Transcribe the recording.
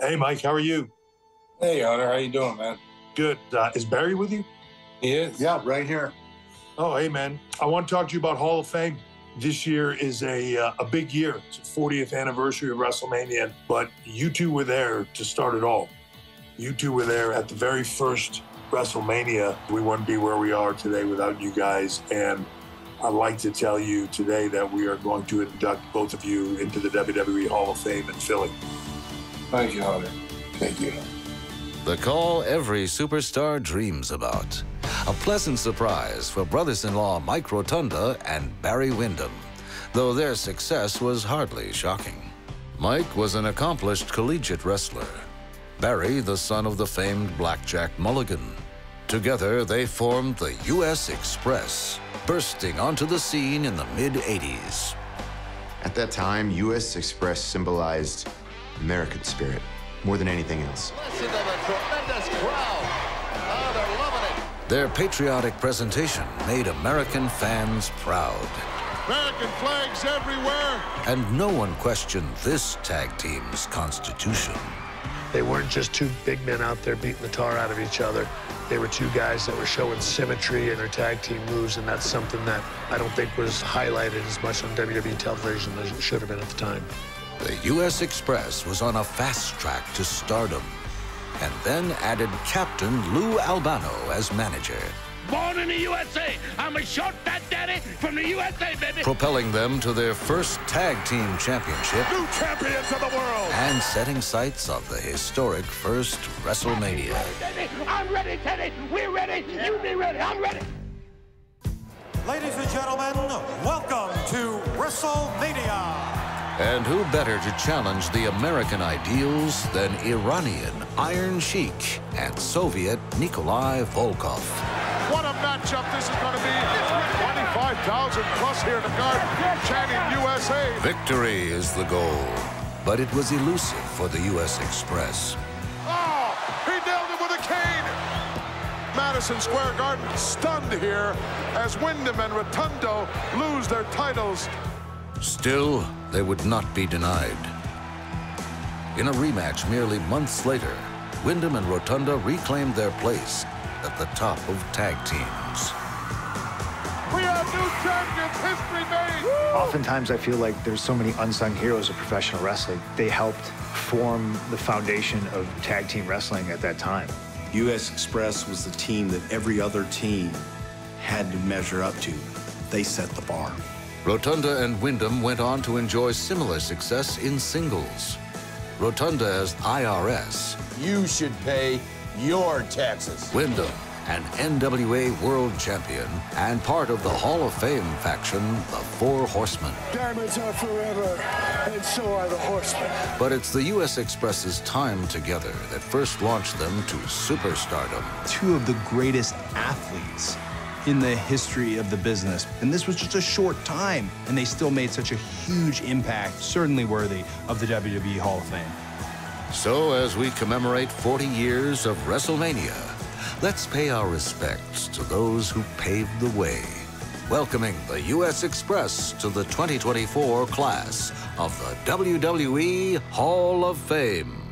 Hey, Mike, how are you? Hey, Hunter, how you doing, man? Good. Uh, is Barry with you? He is. Yeah, right here. Oh, hey, man. I want to talk to you about Hall of Fame. This year is a uh, a big year. It's the 40th anniversary of WrestleMania, but you two were there to start it all. You two were there at the very first WrestleMania. We wouldn't be where we are today without you guys. And I'd like to tell you today that we are going to induct both of you into the WWE Hall of Fame in Philly. Thank you, Hunter. Thank you. The call every superstar dreams about. A pleasant surprise for brothers in law Mike Rotunda and Barry Windham, though their success was hardly shocking. Mike was an accomplished collegiate wrestler. Barry, the son of the famed Blackjack Mulligan. Together, they formed the U.S. Express, bursting onto the scene in the mid 80s. At that time, U.S. Express symbolized American spirit more than anything else. Listen to the tremendous crowd. Oh, they're loving it. Their patriotic presentation made American fans proud. American flags everywhere. And no one questioned this tag team's constitution. They weren't just two big men out there beating the tar out of each other. They were two guys that were showing symmetry in their tag team moves, and that's something that I don't think was highlighted as much on WWE television as it should have been at the time. The U.S. Express was on a fast track to stardom, and then added Captain Lou Albano as manager, Born in the USA. I'm a short fat daddy from the USA, baby. propelling them to their first tag team championship New champions of the world. and setting sights on the historic first WrestleMania. Baby, I'm ready, Teddy. We're ready. You be ready. I'm ready. Ladies and gentlemen, welcome to WrestleMania. And who better to challenge the American ideals than Iranian Iron Sheik and Soviet Nikolai Volkov? What a matchup this is going to be. 25,000 plus here in the garden chanting USA. Victory is the goal, but it was elusive for the U.S. Express. Oh, he nailed it with a cane. Madison Square Garden stunned here as Windham and Rotundo lose their titles. Still, they would not be denied. In a rematch merely months later, Windham and Rotunda reclaimed their place at the top of tag teams. We have new champions, history made. Oftentimes, I feel like there's so many unsung heroes of professional wrestling. They helped form the foundation of tag team wrestling at that time. U.S. Express was the team that every other team had to measure up to. They set the bar. Rotunda and Windham went on to enjoy similar success in singles. Rotunda as IRS, You should pay your taxes. Windham, an NWA World Champion and part of the Hall of Fame faction, the Four Horsemen. Diamonds are forever, and so are the horsemen. But it's the U.S. Express's time together that first launched them to superstardom. two of the greatest athletes in the history of the business. And this was just a short time, and they still made such a huge impact, certainly worthy of the WWE Hall of Fame. So, as we commemorate 40 years of WrestleMania, let's pay our respects to those who paved the way, welcoming the U.S. Express to the 2024 class of the WWE Hall of Fame.